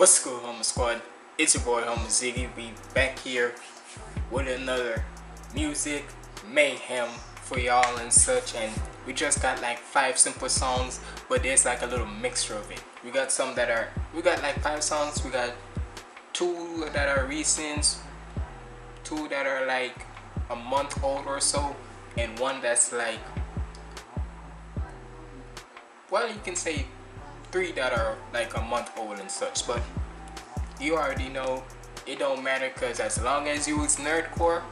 What's good, Humble Squad? It's your boy, Humble Ziggy. We back here with another music mayhem for y'all and such. And we just got like five simple songs, but there's like a little mixture of it. We got some that are, we got like five songs. We got two that are recent, two that are like a month old or so, and one that's like, well, you can say three that are like a month old and such but you already know it don't matter because as long as you was nerdcore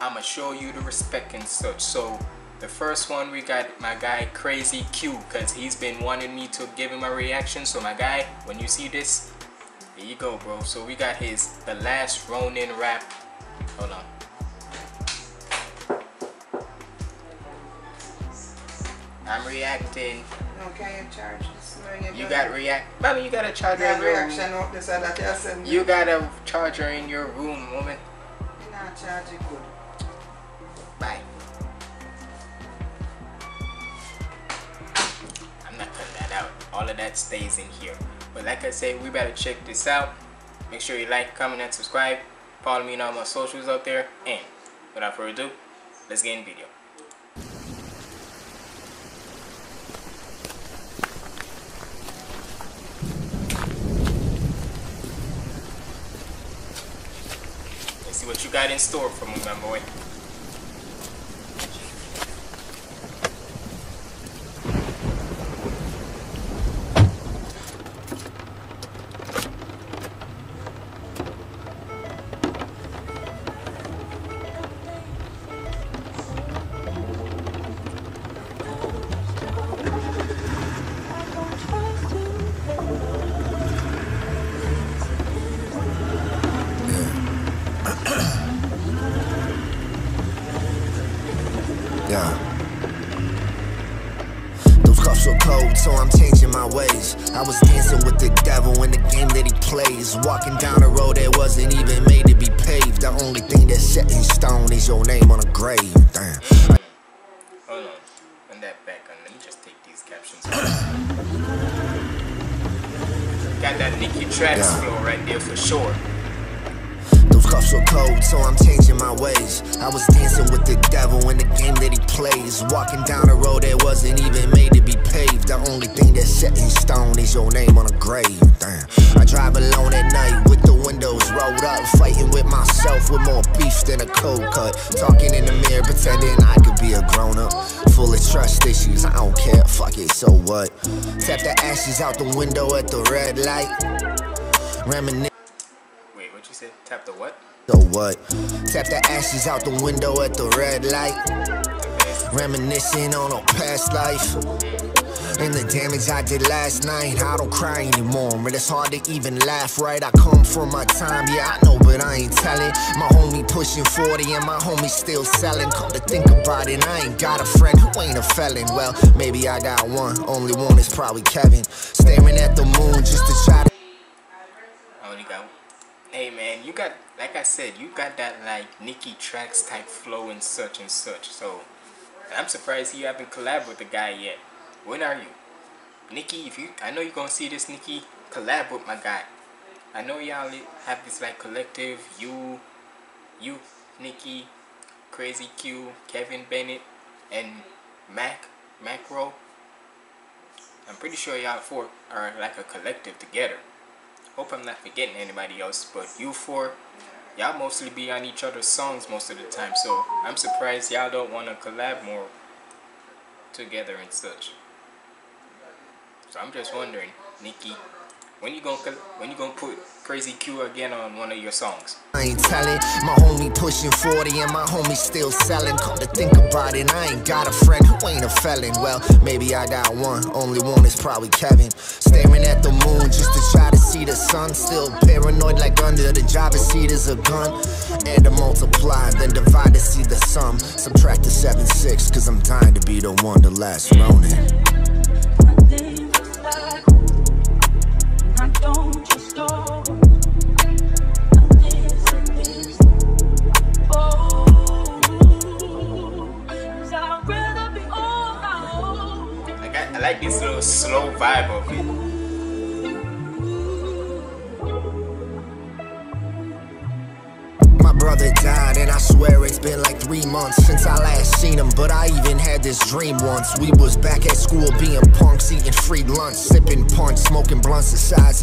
I'ma show you the respect and such. So the first one we got my guy KrAziQ because he's been wanting me to give him a reaction. So my guy when you see this here you go bro. So we got his the last Ronin rap. Hold on. I'm reacting Can you charge this? You got it? react. Mommy, you got a charger in your reaction up this and that. You. You got a charger in your room, woman. You not charge it good. Bye. I'm not cutting that out. All of that stays in here. But like I say, we better check this out. Make sure you like, comment, and subscribe. Follow me on all my socials out there. And without further ado, let's get in the video. Let's see what you got in store for me, my boy. Stone is your name on a grave. Damn. Hold on. Run that back on. Let me just take these captions. Got that Nicki Trax Yeah. flow right there for sure. Those cuffs are cold, so I'm changing my ways. I was dancing with the devil in the game that he plays. Walking down a road that wasn't even made to be paved. The only thing that's set in stone is your name on a grave. Damn. I drive alone at night with the windows rolled up. Fighting with myself with more beef than a cold cut. Talking in the mirror, pretending I could be a grown up. Full of trust issues, I don't care. Fuck it, so what? Tap the ashes out the window at the red light. Reminisce. Wait, what you said? Tap the what? So what? Tap the ashes out the window at the red light. Reminiscing on a past life. And the damage I did last night, I don't cry anymore. But it's hard to even laugh, right? I come from my time, yeah, I know, but I ain't telling. My homie pushing 40 and my homie still selling. Come to think about it, I ain't got a friend who ain't a felon. Well, maybe I got one, only one is probably Kevin. Staring at the moon just to try to. I only got. Hey man, you got like I said, you got that like Nicki tracks type flow and such and such. So I'm surprised you haven't collabed with the guy yet. When are you, Nicki? If you, I know you're gonna see this, Nicki. Collab with my guy. I know y'all have this like collective. You, you, Nicki, KrAziQ, Kevin Bennett, and Mac Macro. I'm pretty sure y'all four are like a collective together. Hope I'm not forgetting anybody else, but you four, y'all mostly be on each other's songs most of the time, so I'm surprised y'all don't want to collab more together and such. So I'm just wondering, Nikki, when you gonna when you gonna put KrAziQ again on one of your songs? I ain't telling. My homie pushing 40 and my homie still selling. Come to think about it, I ain't got a friend who ain't a felon. Well, maybe I got one, only one is probably Kevin. Staring at the moon just to try to see the sun. Still paranoid like under the driver's seat is a gun. And to multiply, then divide to see the sum. Subtract the 7 6, cause I'm dying to be the one to last Ronin.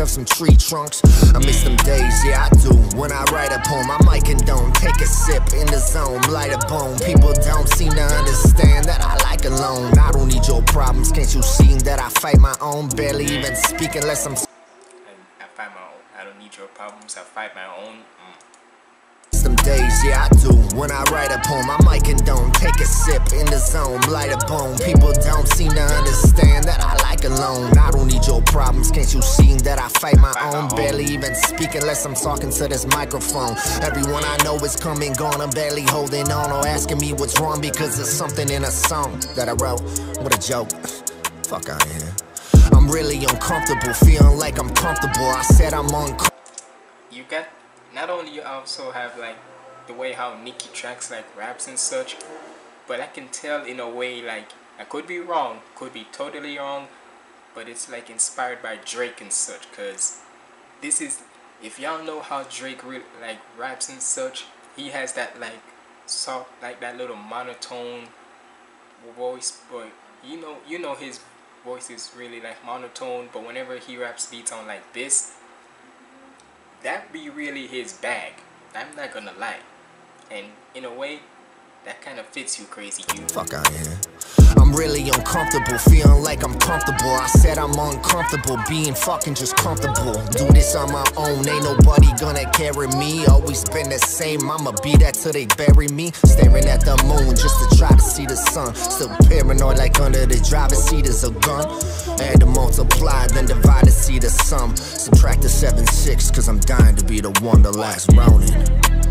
Of some tree trunks. I miss them days, yeah, I do. When I write a poem, I might condone. Take a sip in the zone, light a bone. People don't seem to understand that I like alone. I don't need your problems, can't you see that I fight my own? Barely even speak unless I'm. I, I fight my own. I don't need your problems. I fight my own. Yeah, I do. When I write a poem, I might condone. Take a sip in the zone, light a bone. People don't seem to understand that I like alone. I don't need your problems, can't you see that I fight my own? Barely even speak unless I'm talking to this microphone. Everyone I know is coming, gone. I'm barely holding on or asking me what's wrong because there's something in a song that I wrote. What a joke. Fuck out of here. I'm really uncomfortable, feeling like I'm comfortable. I said I'm uncomfortable. You got not only you also have like the way how Nicki tracks like raps and such, but I can tell in a way like I could be wrong, could be totally wrong, but it's like inspired by Drake and such. Cause this is if y'all know how Drake like raps and such, he has that like soft like that little monotone voice, but you know you know his voice is really like monotone, but whenever he raps beats on like this, that be really his bag. I'm not gonna lie. And in a way, that kind of fits you, crazy you. Fuck out here. I'm really uncomfortable, feeling like I'm comfortable. I said I'm uncomfortable, being fucking just comfortable. Do this on my own, ain't nobody gonna carry me. Always been the same, I'ma be that till they bury me. Staring at the moon just to try to see the sun. Still paranoid like under the driver's seat is a gun. Add to multiply, then divide to see the sum. Subtract the 7 6, cause I'm dying to be the one, the last Ronin. I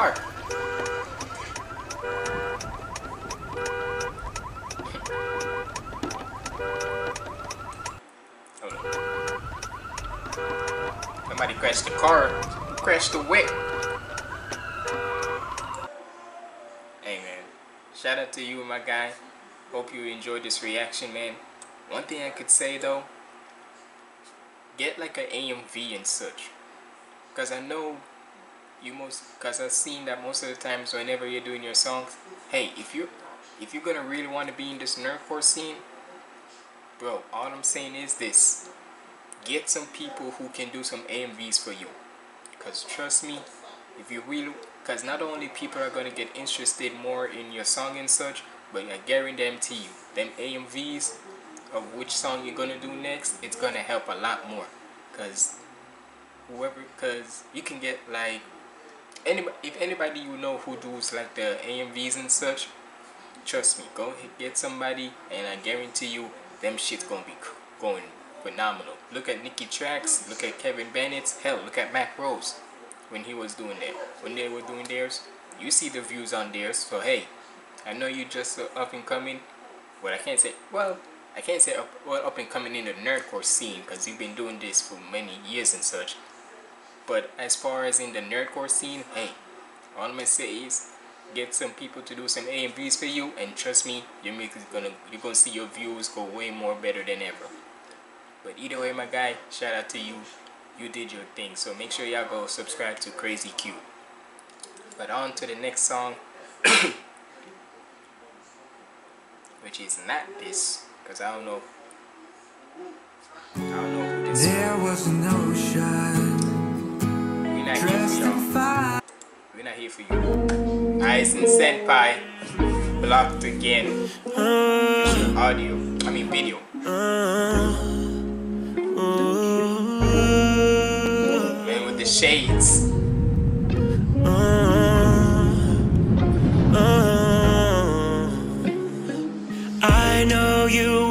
car? Somebody crashed the car. Crashed the whip? Hey man, shout out to you, my guy. Hope you enjoyed this reaction, man. One thing I could say though, get like an AMV and such. Cause I know you most because I've seen that most of the times whenever you're doing your songs, hey, if you if you're gonna really want to be in this nerdcore scene, bro, all I'm saying is this: get some people who can do some AMVs for you. Cause trust me, if you really, cause not only people are gonna get interested more in your song and such, but I guarantee you, them AMVs of which song you're gonna do next, it's gonna help a lot more. Cause whoever because you can get like anybody if anybody you know who does like the AMVs and such trust me go get somebody and I guarantee you them shit's gonna be going phenomenal. Look at Nicky Tracks look at Kevin Bennett hell look at Mac Rose when he was doing that when they were doing theirs. You see the views on theirs so hey I know you're just uh, up and coming but I can't say well I can't say up, well, up and coming in the nerdcore scene because you've been doing this for many years and such but as far as in the nerdcore scene, hey, all I'm gonna say is get some people to do some A and B's for you, and trust me, your music is gonna you're gonna see your views go way more better than ever. But either way, my guy, shout out to you. You did your thing. So make sure y'all go subscribe to KrAziQ. But on to the next song, which is not this, because I don't know. I don't know. There was no We're not here for y'all. We're not here for you. Aizen Senpai blocked again. Audio, I mean video. Man with the shades. I know you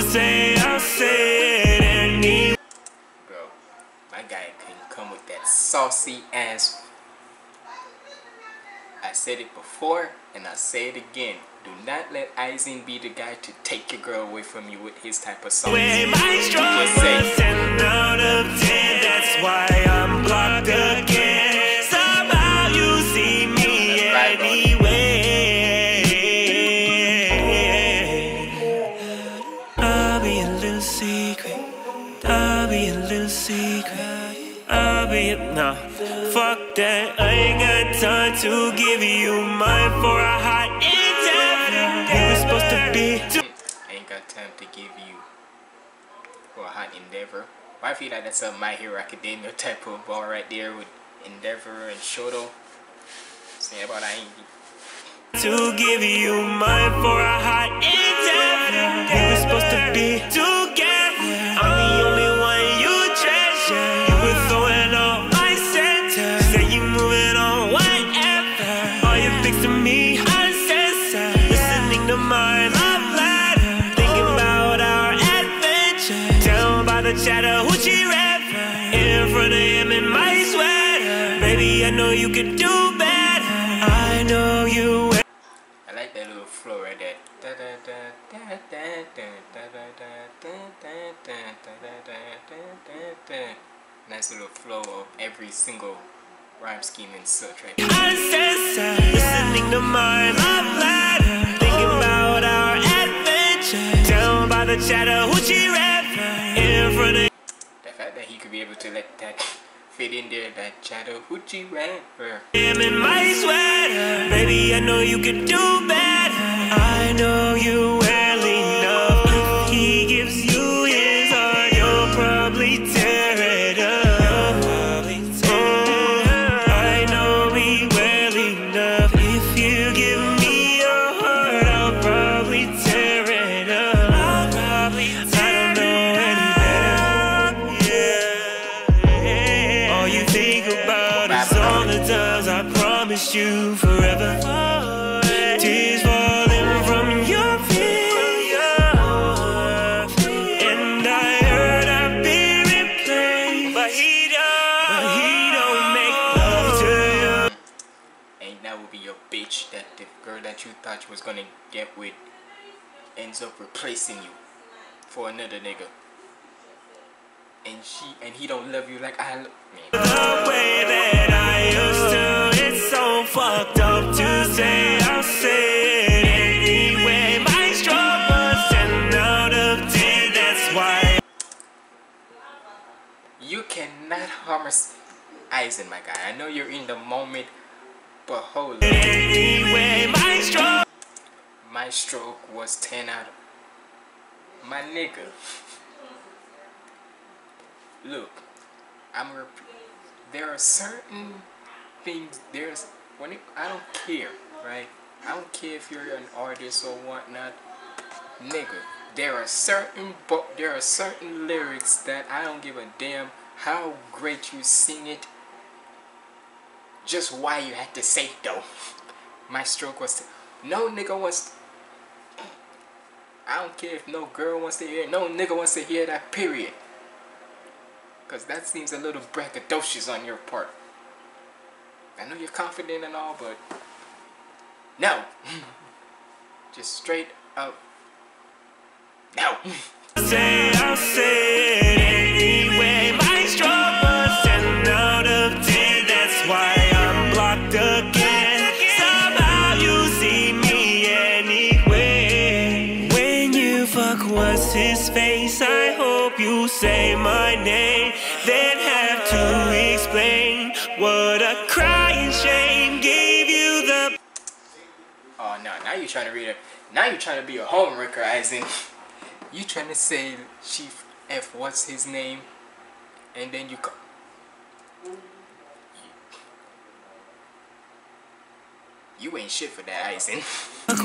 to say I'll say it anyway. Bro, my guy can come with that saucy ass. I said it before and I say it again. Do not let Aizen be the guy to take your girl away from you with his type of song. Way my strong Just say- was 10 out of 10. That's why I'm blocked again. Fuck that. I ain't got time to give you mine for a hot interview. You were supposed to be. too Ain't got time to give you for a hot endeavor. Well, I feel like that's a My Hero Academia type of ball right there with Endeavor and Shoto. Say about I ain't to give you mine for a hot endeavor. We were supposed to be I know you can do better. I know you. I like that little flow right there. Nice little flow of every single rhyme scheme and such right there. Listening to my love letter, thinking about our adventure. Down by the Chattahoochee River, in front of. The fact that he could be able to let that fit in there, that Chattahoochee River. him in my sweater. Baby, I know you could do better. I know you well promised you forever. Tears falling from your face. And I heard I've been replaced. But he don't, but he don't make love to you. And that would be your bitch that the girl that you thought you was gonna get with ends up replacing you for another nigga. And she and he don't love you like I love man. Fucked up to say. I'll say it anyway. My strong was 10 out of 10. That's why. You cannot harm us Aizen my guy. I know you're in the moment, but hold on. Anyway, my strong. My stroke was 10 out of my nigga. Look, I'm there are certain things there's when it, I don't care, right? I don't care if you're an artist or whatnot, nigga. There are certain bo- there are certain lyrics that I don't give a damn how great you sing it. Just why you had to say it though. My stroke was no nigga wants. I don't care if no girl wants to hear no nigga wants to hear that period. Cause that seems a little braggadocious on your part. I know you're confident and all, but no. Just straight up. No. trying to read it. Now you're trying to be a homewrecker, in you trying to say Chief F what's his name, and then you co- You ain't shit for that, Aizen.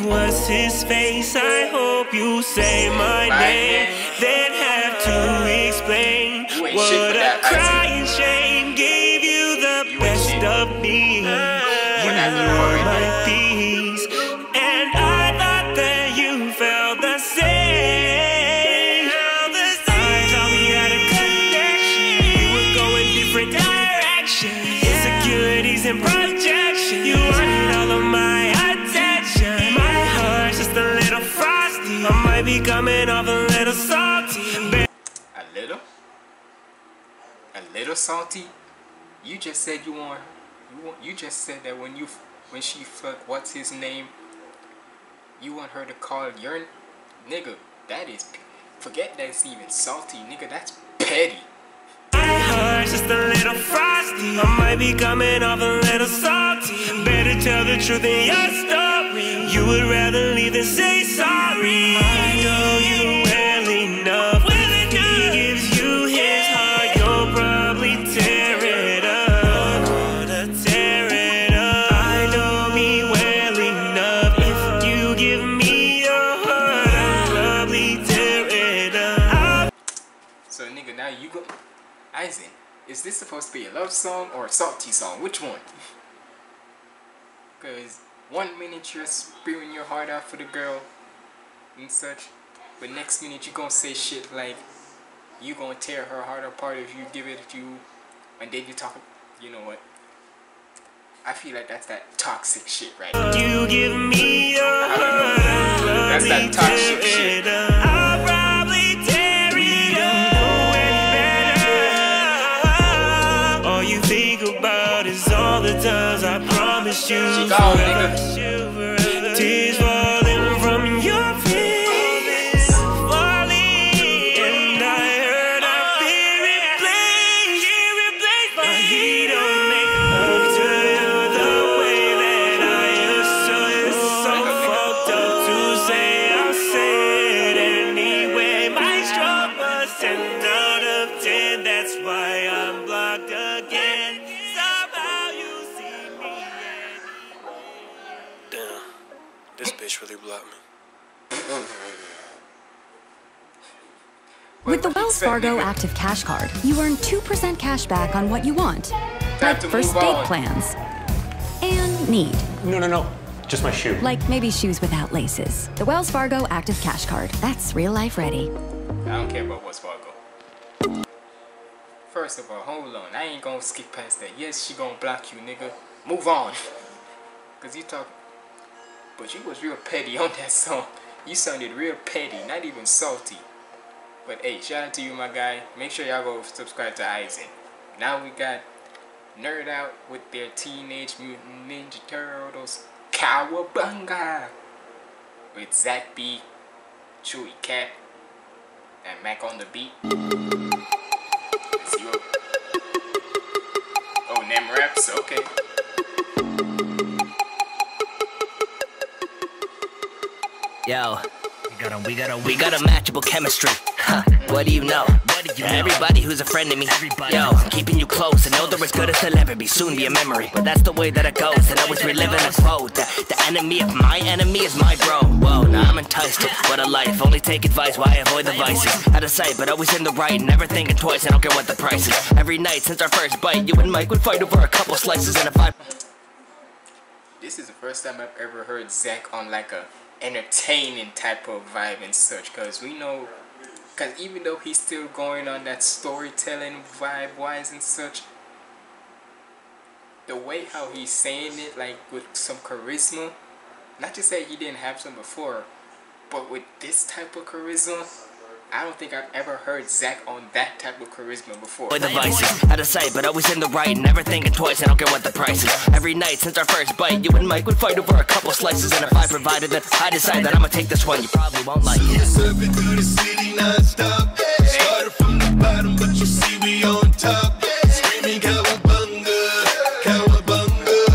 What's his face? I hope you say my My name. name. Then have to explain You ain't shit what a crying shame gave you the You best of me. You were my Little salty? You just said you want you want you just said that when you when she fuck what's his name you want her to call your nigga that is forget that's even salty nigga that's petty My heart's just a little frosty. I might be coming off a little salty. Better tell the truth in your story. You would rather leave than say sorry. I know this supposed to be a love song or a salty song which one because one minute you're spewing your heart out for the girl and such but next minute you're gonna say shit like you gonna tear her heart apart if you give it to you and then you talk you know what I feel like that's that toxic shit right You give me your I don't know. heart, That's that toxic shit. Promised you. She gone, nigga. Tears falling from your face, falling, and I heard I've been replaced, but he don't make love to you the way that I used to. It's so fucked up to say I'll say it anyway. My stroke was bitch really blocked me. With the Wells Fargo. Active Cash Card, you earn 2% cash back on what you want, like first date plans and need, No, no, no. Just my shoe. like maybe shoes without laces. The Wells Fargo Active Cash Card, that's real life ready. I don't care about Wells Fargo. First of all, hold on. I ain't gonna skip past that. Yes, she gonna block you, nigga. Move on. Cause you talk, but you was real petty on that song. You sounded real petty, not even salty. But hey, shout out to you, my guy. Make sure y'all go subscribe to Aizen. Now we got Nerd Out with their Teenage Mutant Ninja Turtles Cowabunga with Zach B, Chewy Cat, and Mac on the beat. Oh, Nem Raps, okay. Yo, we got a, we got a, we got a matchable chemistry. Huh, what do you know? Everybody who's a friend to me. Yo, keeping you close. I know they're as good as they'll ever be. Soon be a memory. But that's the way that it goes. And I was reliving a quote. The, the enemy of my enemy is my bro. Whoa, now I'm enticed. What a life. Only take advice while I avoid the vices. Out of sight, but always in the right. Never thinking twice. I don't care what the price is. Every night since our first bite, you and Mike would fight over a couple slices. And if I This is the first time I've ever heard Zach on like a entertaining type of vibe and such. Cause we know, cause even though he's still going on that storytelling vibe wise and such, the way how he's saying it, like with some charisma, not to say he didn't have some before, but with this type of charisma, I don't think I've ever heard Zach on that type of charisma before. Avoid the vices, out of sight, but always in the right. Never thinking twice, I don't care what the price is. Every night since our first bite, you and Mike would fight over a couple slices. And if I provided that, I decide that I'ma take this one. You probably won't like it. Surfing through the city non-stop. Started from the bottom, but you see we on top. Screaming cowabunga, cowabunga,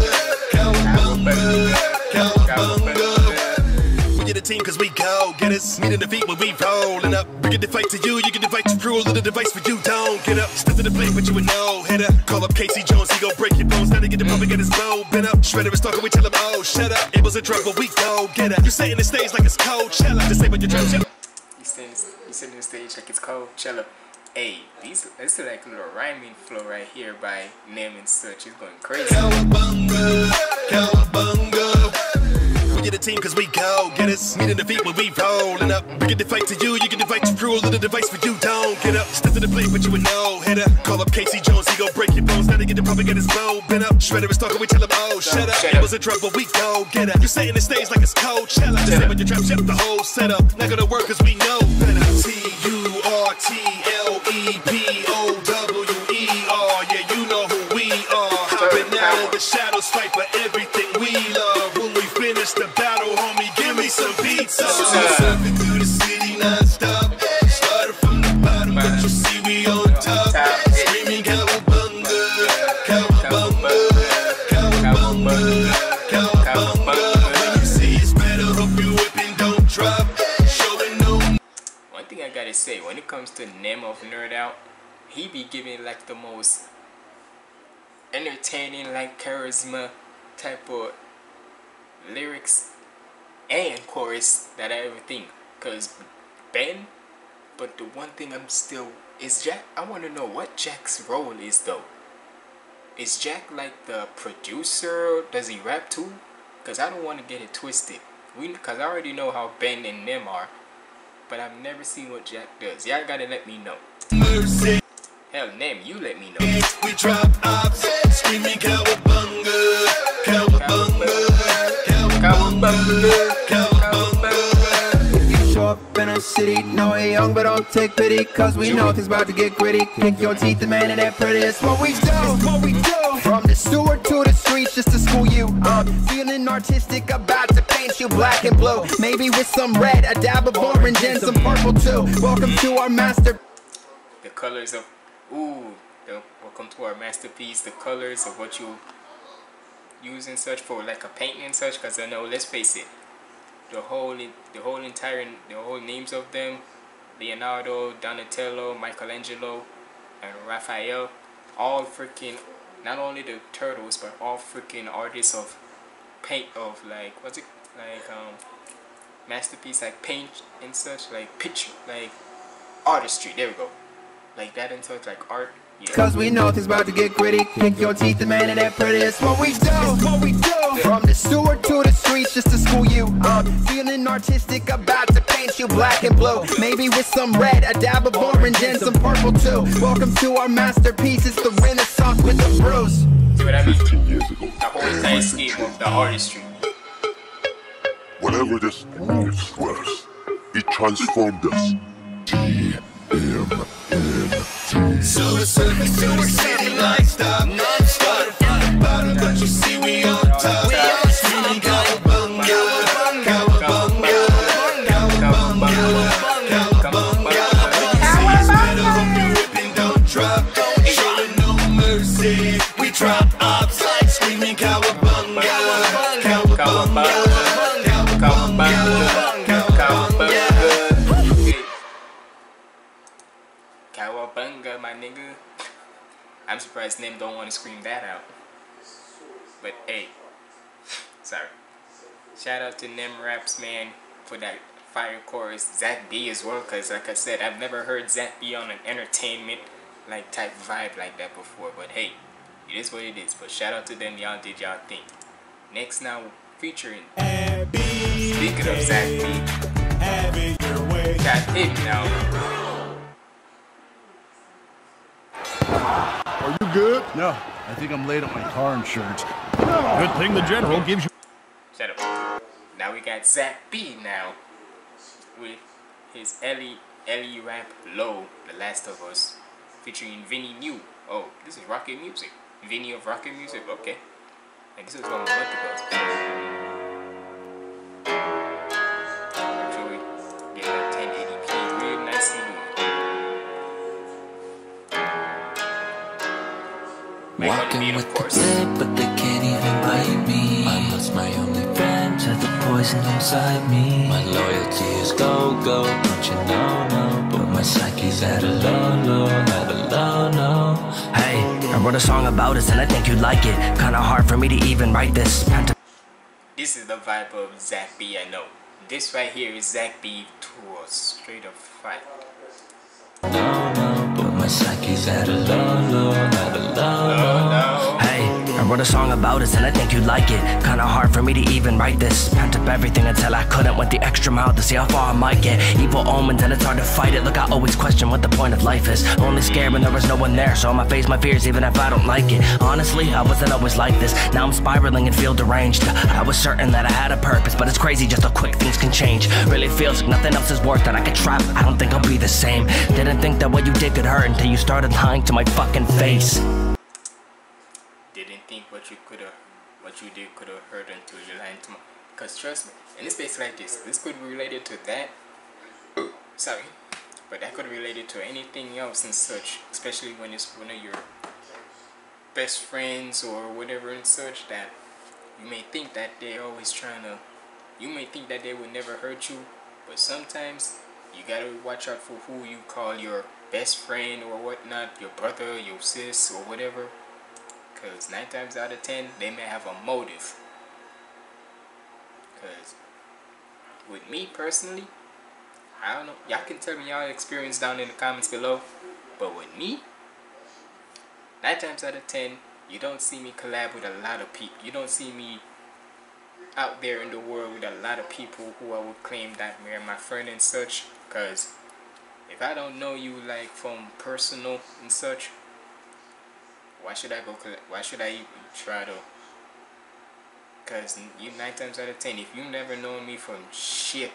cowabunga, cowabunga. When We the team cause we go get us. Meet in the feet when we rolling up. We get the fight to you, you get the fight to crew. Little device for you, don't get up. Step to the plate, but you a no hitter. Call up Casey Jones, he gon' break your bones. Now to get the public, get his low bent up. Shredder is talking, we tell him, oh, shut up. Abel's a drug, but we go get up. You sitting the stage like it's Coachella. What your drums, You sitting, you sitting the stage like it's Coachella. Hey, these this is like a little rhyming flow right here by Nem and such. It's going crazy. Cowabunga, cowabunga. We get the team cause we go get us. Meet in the feet when we rolling up. We get the fight to you, you get the fight to crew. Little device for you, don't get up. Step to the plate, but you a no hitter. Call up Casey Jones, he gon' break your bones. Now to get the public, get his low bent up. Shredder is talking, we tell him, oh, shut up. Shut It up. was a drug, but we go get up. You sitting the stage like it's Coachella. Just say what your trap, shut up the whole setup. Not gonna work cause we know better. T U R T L E P O W E R. Yeah, you know who we are. Hopping out of the shadows, fight for everything we love. When finish the battle, homie, give me some pizza. Surfing through the city non-stop. Started from the bottom, but you see we on top. Screaming cowabunga, cowabunga, cowabunga, cowabunga. When you see it's better, hope you whipping, don't drop. Showing no One thing I gotta say, when it comes to the name of Nerd Out, he be giving like the most entertaining, like charisma type of lyrics and chorus that I ever think. Cause Ben, but the one thing I'm still is Jack. I want to know what Jack's role is though. Is Jack like the producer? Does he rap too? Cause I don't want to get it twisted. We, cause I already know how Ben and Nem are, but I've never seen what Jack does. Y'all gotta let me know. mercy. Hell, Nem, you let me know. We drop ops, screaming cowabunga, cowabunga, cowabunga, cowabunga. You show up in a city, know it young, but don't take pity, cause we know things about to get gritty. Pick your teeth, the man, and that pretty. It's what we do, it's what we do. From the sewer to the streets, just to school you. I'm feeling artistic, about to paint you black and blue. Maybe with some red, a dab of orange, and some purple too. Welcome to our master. The colors of, ooh, the, welcome to our masterpiece. The colors of what you use and such for like a painting and such. Cause I know, let's face it, the whole, the whole entire, the whole names of them, Leonardo, Donatello, Michelangelo, and Raphael, all freaking, not only the turtles, but all freaking artists of paint of like what's it like um masterpiece like paint and such like picture like artistry. There we go. Like that and such like art. Yeah. Cause we know things about to get gritty. Pick your teeth, the man, and that pretty. It's what we do. It's what we do. From the sewer to the streets, just to school you. I'm feeling artistic, about to paint you black and blue. Maybe with some red, a dab of orange, and some purple too. Welcome to our masterpiece. It's the Renaissance with the bruise. See what I mean? The whole entire scheme of the artistry. Whatever this universe was, it transformed us. Sewer surface, sewer city, non-stop, surprised Nem don't want to scream that out. But hey, sorry. Shout out to Nem Raps, man, for that fire chorus. Zach B as well, cause like I said, I've never heard Zach B on an entertainment like type vibe like that before. But hey, it is what it is. But shout out to them, y'all did y'all thing. Next now, featuring. Speaking of Zach B, got him now. Good? No, I think I'm late on my car insurance. Good thing the general gives you. Shut up. Now we got Zach B now with his Ellie Ellie rap low, The Last of Us, featuring Vinny New. Oh, this is Rockit Music. Vinny of Rockit Music. Okay. I guess it was one month ago. Walking with the dead, but they can't even bite me. I lost my only friend to the poison. inside me. My loyalty is go go, don't you know? No, but my psyche's at a low low, at a low low. Hey, I wrote a song about us and I think you'd like it. Kinda hard for me to even write this. Pent- This is the vibe of Zach B. I know. This right here is Zach B. to a straight up fight. My a low low, at a low. I wrote a song about us and I think you'd like it. Kinda hard for me to even write this. Pent up everything until I couldn't. Went the extra mile to see how far I might get. Evil omens and it's hard to fight it. Look, I always question what the point of life is. Only scared when there was no one there, so I'ma face my fears even if I don't like it. Honestly, I wasn't always like this. Now I'm spiraling and feel deranged. I was certain that I had a purpose, but it's crazy just how quick things can change. Really feels like nothing else is worth that I could try, but I don't think I'll be the same. Didn't think that what you did could hurt until you started lying to my fucking face. What you could have, what you did could have hurt until you lied to me. Cause trust me, in a space like this, this could be related to that. Sorry, but that could be related to anything else and such. Especially when it's one of your best friends or whatever and such that you may think that they're always trying to. You may think that they would never hurt you, but sometimes you gotta watch out for who you call your best friend or whatnot, your brother, your sis, or whatever. Because nine times out of ten, they may have a motive. Because with me personally, I don't know. Y'all can tell me y'all experience down in the comments below. But with me, nine times out of ten, you don't see me collab with a lot of people. You don't see me out there in the world with a lot of people who I would claim that they're my friend and such. Because if I don't know you like from personal and such, why should I go? colla- Why should I even try to? Cause you nine times out of ten, if you never known me from shit,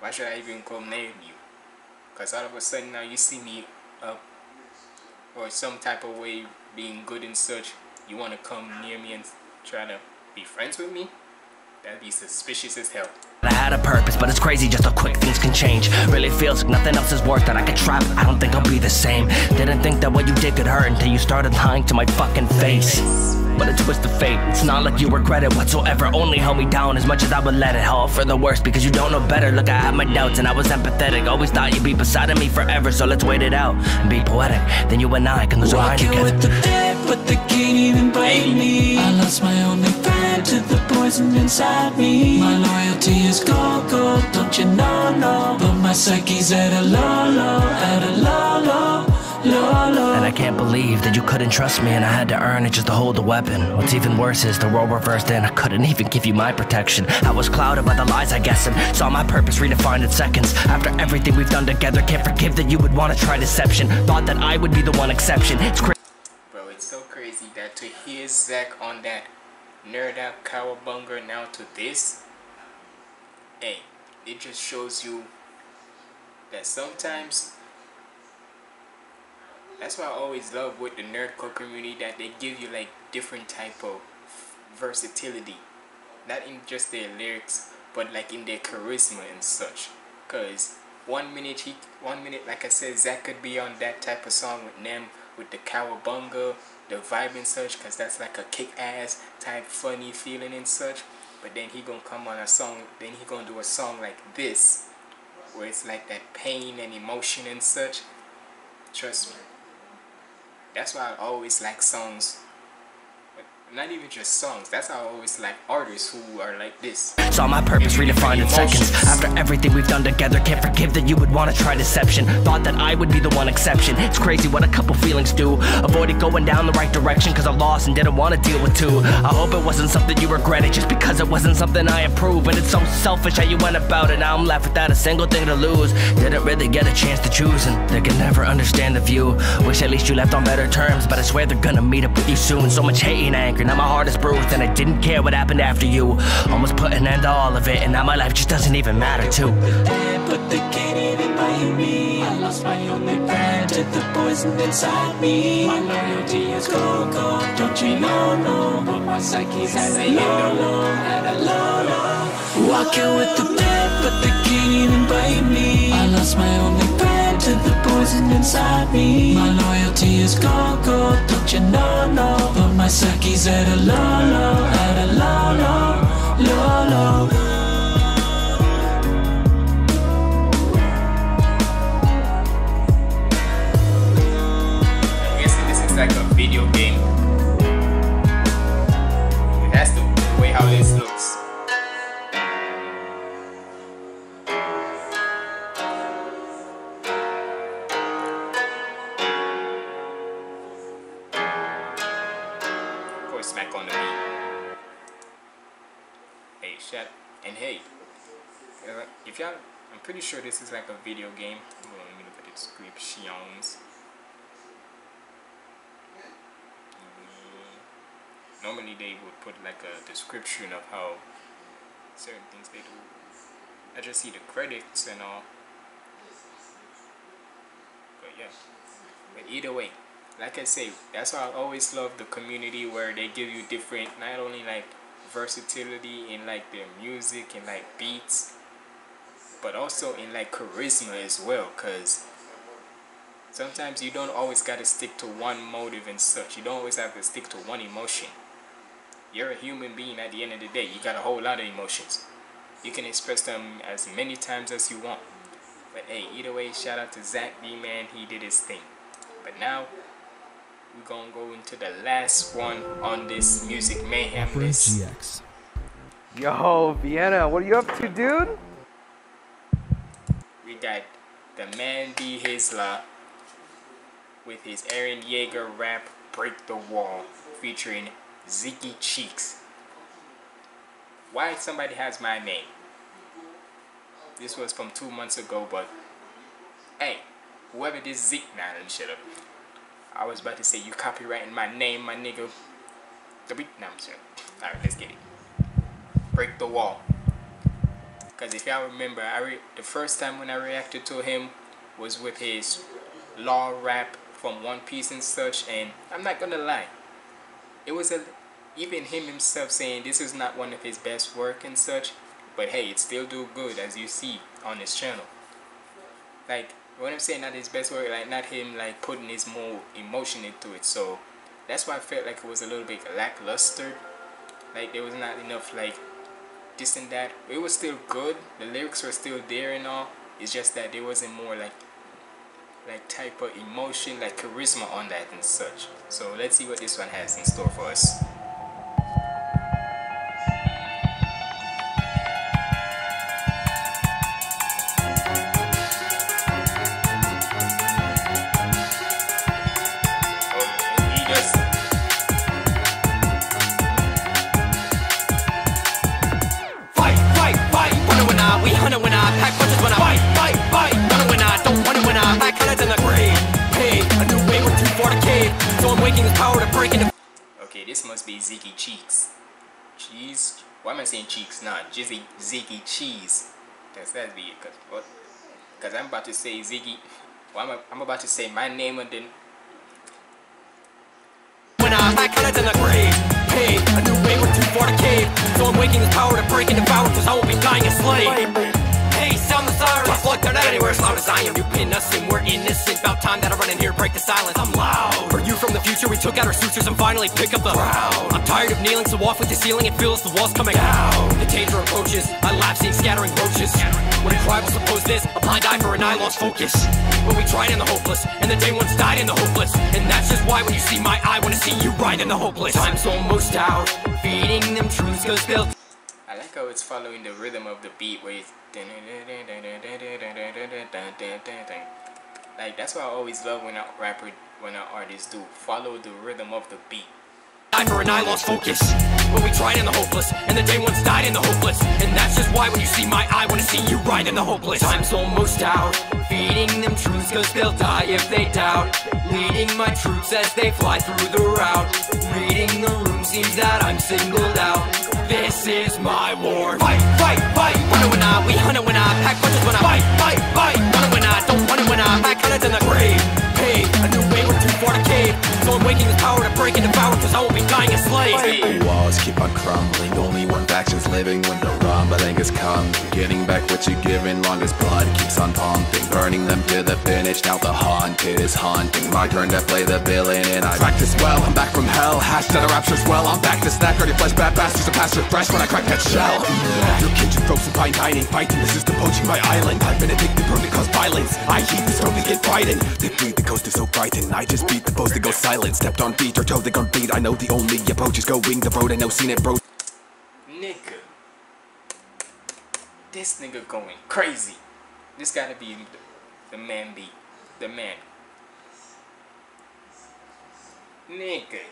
why should I even go name you? Cause all of a sudden now you see me up or some type of way being good and such, you want to come near me and try to be friends with me? That'd be suspicious as hell. I had a purpose, but it's crazy just how quick things can change. Really feels like nothing else is worth that I could try, but I don't think I'll be the same. Didn't think that what you did could hurt until you started lying to my fucking face. But a twist of fate, it's not like you regret it whatsoever. Only held me down as much as I would let it. All for the worst because you don't know better. Look, I had my doubts and I was empathetic. Always thought you'd be beside of me forever, so let's wait it out and be poetic. Then you and I can lose our mind Walking again. with the dead, but they can't even blame me. I lost my only friend to the poison inside me. My loyalty is go go, don't you know no? But my psyche's at a low low, at a low low, low low. And I can't believe that you couldn't trust me and I had to earn it just to hold the weapon. What's even worse is the role reversed and I couldn't even give you my protection. I was clouded by the lies I guess and saw my purpose redefined in seconds. After everything we've done together, can't forgive that you would want to try deception. Thought that I would be the one exception. It's crazy. Bro, it's so crazy that to hear Zach on that nerd out cowabunga now to this, hey, it just shows you that sometimes that's why I always love with the nerdcore community that they give you like different type of versatility, not in just their lyrics, but like in their charisma and such. Cause one minute he, one minute like I said, Zach could be on that type of song with them, with the cowabunga, the vibe and such, cause that's like a kick-ass type funny feeling and such. But then he gonna come on a song, then he gonna do a song like this, where it's like that pain and emotion and such. Trust me. That's why I always like songs. Not even just songs. That's how I always like artists who are like this. Saw my purpose redefined in seconds. After everything we've done together, can't forgive that you would want to try deception. Thought that I would be the one exception. It's crazy what a couple feelings do. Avoided going down the right direction because I lost and didn't want to deal with two. I hope it wasn't something you regretted just because it wasn't something I approved. And it's so selfish how you went about it. Now I'm left without a single thing to lose. Didn't really get a chance to choose, and they can never understand the view. Wish at least you left on better terms, but I swear they're gonna meet up with you soon. So much hate and anger, now my heart is bruised, and I didn't care what happened after you. Almost put an end to all of it, and now my life just doesn't even matter too. but they can't even blame me. I lost my only friend to the poison inside me. My loyalty is go go, don't you know no? But my psyche's at a low low, at a low low. Walking with the dead, but they can't even blame me. I lost my only to the poison inside me. My loyalty is go go, don't you know no? But my psyche's at a low low, at a low low, low, low. I'm this is like a video game. And hey, uh, if y'all, I'm pretty sure this is like a video game. On, let me look at the descriptions. Mm, Normally they would put like a description of how certain things they do. I just see the credits and all. But yeah. But either way, like I say, that's why I always love the community where they give you different, not only like versatility in like their music and like beats, but also in like charisma as well. Cause sometimes you don't always gotta stick to one motive and such. You don't always have to stick to one emotion. You're a human being at the end of the day. You got a whole lot of emotions. You can express them as many times as you want. But hey, either way, shout out to Zach B man, he did his thing. But now we're gonna go into the last one on this music mayhem Opera list. GX. Yo, Vienna, what are you up to, dude? We got the Man Be His La with his Eren Yeager rap Break the Wall featuring Ziggy Cheeks. Why somebody has my name? This was from two months ago, but hey, whoever this Zeke now, let me shut up. I was about to say you copywriting my name, my nigga. The beat, nah, I'm sorry. All right, let's get it. Break the wall. Cause if y'all remember, I re- the first time when I reacted to him was with his law rap from One Piece and such, and I'm not gonna lie, it was a even him himself saying this is not one of his best work and such, but hey, it still do good as you see on his channel. Like when I'm saying not his best work, like not him like putting his more emotion into it. So that's why I felt like it was a little bit lackluster. Like there was not enough like this and that. It was still good. The lyrics were still there and all. It's just that there wasn't more like like type of emotion, like charisma on that and such. So let's see what this one has in store for us. Why am I saying cheeks? Nah, Jizzy Ziggy Cheese. That's that be it. Cause what? Cause I'm about to say Ziggy. Well, I'm, I'm about to say my name and then. When I, colors in the grave. Hey, a new way, cave. So I'm waking this power to break into power, cause I won't be dying a slave. Sirens. They're not anywhere as loud as I am. You pin us and we're innocent. About time that I run in here, break the silence. I'm loud. For you from the future, we took out our sutures and finally pick up the crowd. I'm tired of kneeling, so off with the ceiling. It feels the walls coming down. The danger approaches. I laugh, seeing scattering roaches. When a cry will suppose this, a blind eye for an eye lost focus. But we tried in the hopeless, and the day once died in the hopeless. And that's just why when you see my eye, wanna see you ride in the hopeless. Time's almost out, feeding them truths, cause they'll I like how it's following the rhythm of the beat where it's. Like, that's why I always love when a rapper, when an artist do follow the rhythm of the beat. died for an eye lost focus. But we tried in the hopeless, and the day once died in the hopeless. And that's just why when you see my eye, wanna see you ride in the hopeless. Time's almost out, feeding them truths, cause they'll die if they doubt. Leading my troops as they fly through the route. Reading the room seems that I'm singled out. This is my war. Fight, fight, fight. Wanna when I, we hunt it when I, pack punches when I fight, fight, fight. Wanna when I, don't want it when I, pack hunters in the grave. Hey, a new far to cave. So I'm waking this power to break and devour, cause I won't be dying a slave. The walls keep on crumbling, only one faction's living when the think it's come. Getting back what you're giving, long as blood keeps on pumping. Burning them to the finish, now the haunted is haunting. My turn to play the villain, and I practice well. I'm back from hell, hash to the raptures well. I'm back to snack, dirty flesh, bad bastards, a pasture fresh when I crack that shell. Your kitchen folks and fine dining, fighting this is the system, poaching my island. I've been addicted, prone to cause violence. I heat the stove and get frightened. They bleed, the coast is so frightened. I just beat the post that goes silent. Stepped on feet or told they gon' bleed. I know the only approach is going the road. I know seen it, bro. Nigga. This nigga going crazy. This gotta be the, the man beat. The man. Nigga.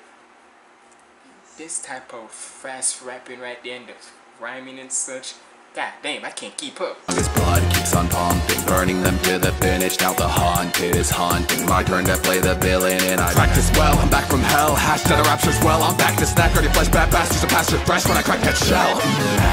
This type of fast rapping right there and the rhyming and such. God damn, I can't keep up. This blood keeps on pumping, burning them to the finish. Now the haunted is haunting. My turn to play the villain, and I practice well. I'm back from hell, hash to the raptures well. I'm back to snack, dirty flesh, bad bastards, a pasture fresh when I crack that shell.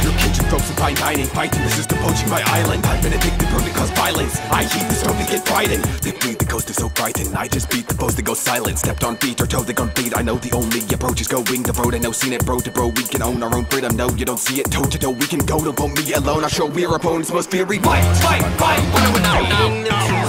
Your kitchen folks and fine dining, fighting the system, poaching my island. I've been addicted, prone to cause violence. I heat the stove and get frightened. They bleed, the coast is so frightened. I just beat the post that goes silent. Stepped on feet or told they gon' bleed. I know the only approach is going the road. I know seen it, bro to bro. We can own our own freedom. No, you don't see it, toe to toe. We can go, don't vote me alone. I'll show we're opponents most feary. Fight, fight, fight. When I know,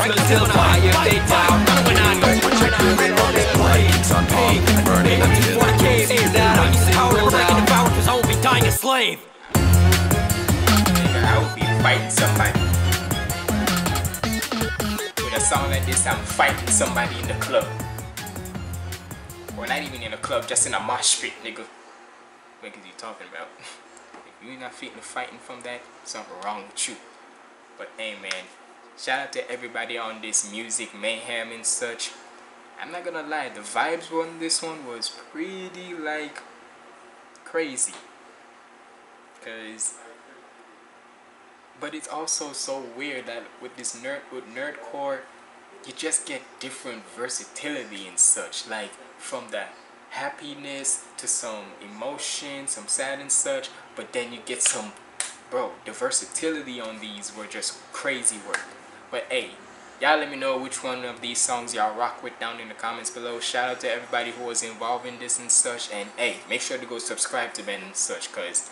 until fire they die. When I know what you're doing on this play. Keeps on pumping, burning to the cave is that I'm to power breaking the power cause I won't be dying a slave. I will be fighting somebody. A song like this, I'm fighting somebody in the club. Or not even in a club, just in a mosh pit, nigga. What is you talking about? If you're not feeling fighting from that, something wrong with you. But hey man, shout out to everybody on this music mayhem and such. I'm not gonna lie, the vibes on this one was pretty like crazy. Cause but it's also so weird that with this nerd with nerdcore you just get different versatility and such like from the happiness to some emotion some sad and such but then you get some bro the versatility on these were just crazy work. But hey y'all let me know which one of these songs y'all rock with down in the comments below. Shout out to everybody who was involved in this and such and hey make sure to go subscribe to Ben and such cause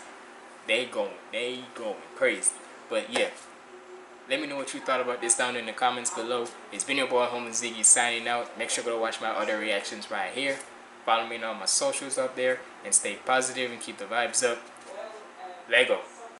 they going they going crazy but yeah let me know what you thought about this down in the comments below. It's been your boy Humble Ziggy signing out. Make sure to go watch my other reactions right here. Follow me on all my socials up there and stay positive and keep the vibes up. Lego.